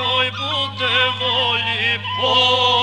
ой буде волі по.